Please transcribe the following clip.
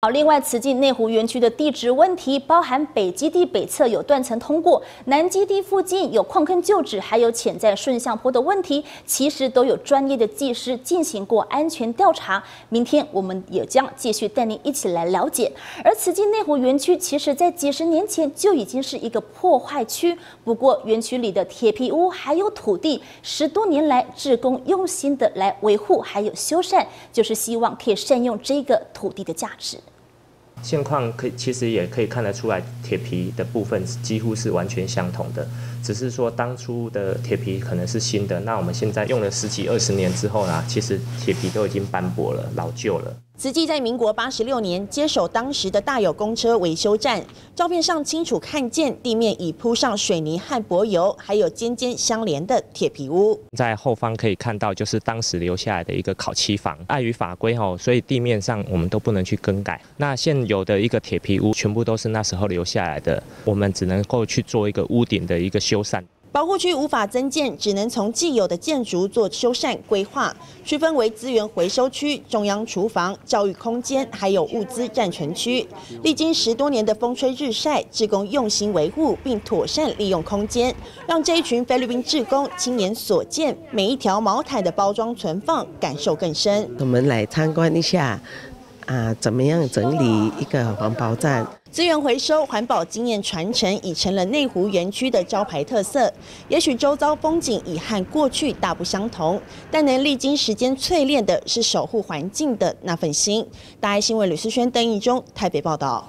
好，另外，此进内湖园区的地质问题，包含北基地北侧有断层通过，南基地附近有矿坑旧址，还有潜在顺向坡的问题，其实都有专业的技师进行过安全调查。明天我们也将继续带您一起来了解。而此进内湖园区，其实在几十年前就已经是一个破坏区，不过园区里的铁皮屋还有土地，十多年来志工用心的来维护还有修缮，就是希望可以善用这个土地的价值。现况可以，其实也可以看得出来，铁皮的部分几乎是完全相同的，只是说当初的铁皮可能是新的，那我们现在用了十几二十年之后呢，其实铁皮都已经斑驳了、老旧了。慈济在民国八十六年接手当时的大有公车维修站，照片上清楚看见地面已铺上水泥和柏油，还有尖尖相连的铁皮屋。在后方可以看到，就是当时留下来的一个烤漆房。碍于法规哦，所以地面上我们都不能去更改。那现有的一个铁皮屋，全部都是那时候留下来的，我们只能够去做一个屋顶的一个修缮。保护区无法增建，只能从既有的建筑做修缮规划，区分为资源回收区、中央厨房、教育空间，还有物资暂存区。历经十多年的风吹日晒，志工用心维护并妥善利用空间，让这一群菲律宾志工亲眼所见每一条毛毯的包装存放感受更深。我们来参观一下，啊，怎么样整理一个环保站？资源回收、环保经验传承已成了内湖园区的招牌特色。也许周遭风景已和过去大不相同，但能历经时间淬炼的是守护环境的那份心。大爱新闻吕思轩、邓义中台北报道。